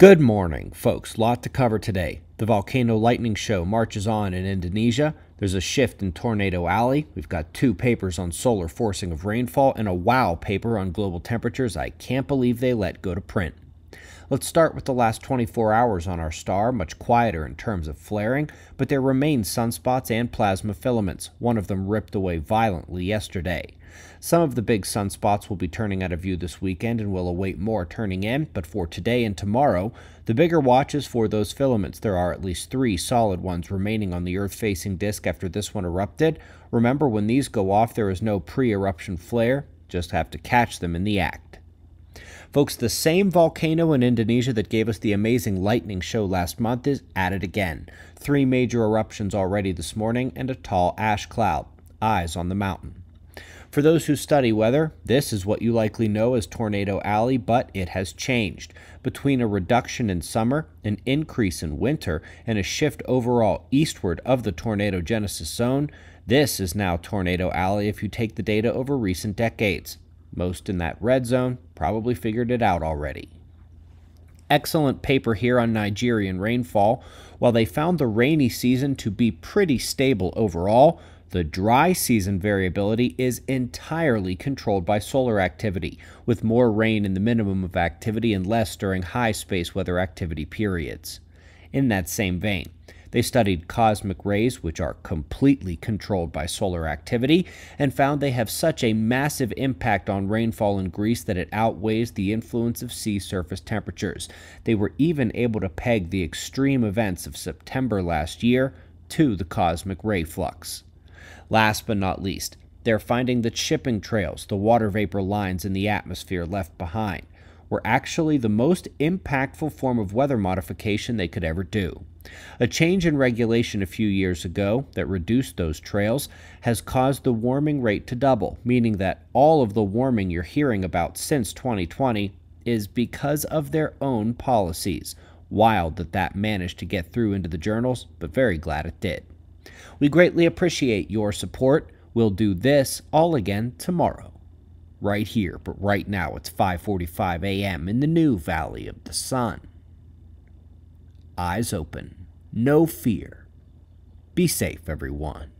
Good morning, folks. Lot to cover today. The volcano lightning show marches on in Indonesia. There's a shift in Tornado Alley. We've got two papers on solar forcing of rainfall and a wow paper on global temperatures I can't believe they let go to print. Let's start with the last 24 hours on our star, much quieter in terms of flaring, but there remain sunspots and plasma filaments. One of them ripped away violently yesterday. Some of the big sunspots will be turning out of view this weekend and will await more turning in, but for today and tomorrow, the bigger watch is for those filaments. There are at least three solid ones remaining on the Earth facing disk after this one erupted. Remember, when these go off, there is no pre eruption flare, just have to catch them in the act. Folks, the same volcano in Indonesia that gave us the amazing lightning show last month is at it again. Three major eruptions already this morning and a tall ash cloud. Eyes on the mountain. For those who study weather, this is what you likely know as Tornado Alley, but it has changed. Between a reduction in summer, an increase in winter, and a shift overall eastward of the tornado genesis zone, this is now Tornado Alley if you take the data over recent decades. Most in that red zone probably figured it out already. Excellent paper here on Nigerian rainfall. While they found the rainy season to be pretty stable overall, the dry season variability is entirely controlled by solar activity, with more rain in the minimum of activity and less during high space weather activity periods. In that same vein, they studied cosmic rays, which are completely controlled by solar activity, and found they have such a massive impact on rainfall in Greece that it outweighs the influence of sea surface temperatures. They were even able to peg the extreme events of September last year to the cosmic ray flux. Last but not least, they're finding that shipping trails, the water vapor lines in the atmosphere left behind, were actually the most impactful form of weather modification they could ever do. A change in regulation a few years ago that reduced those trails has caused the warming rate to double, meaning that all of the warming you're hearing about since 2020 is because of their own policies. Wild that that managed to get through into the journals, but very glad it did. We greatly appreciate your support. We'll do this all again tomorrow. Right here, but right now it's 5:45 a.m. in the new Valley of the Sun eyes open, no fear. Be safe, everyone.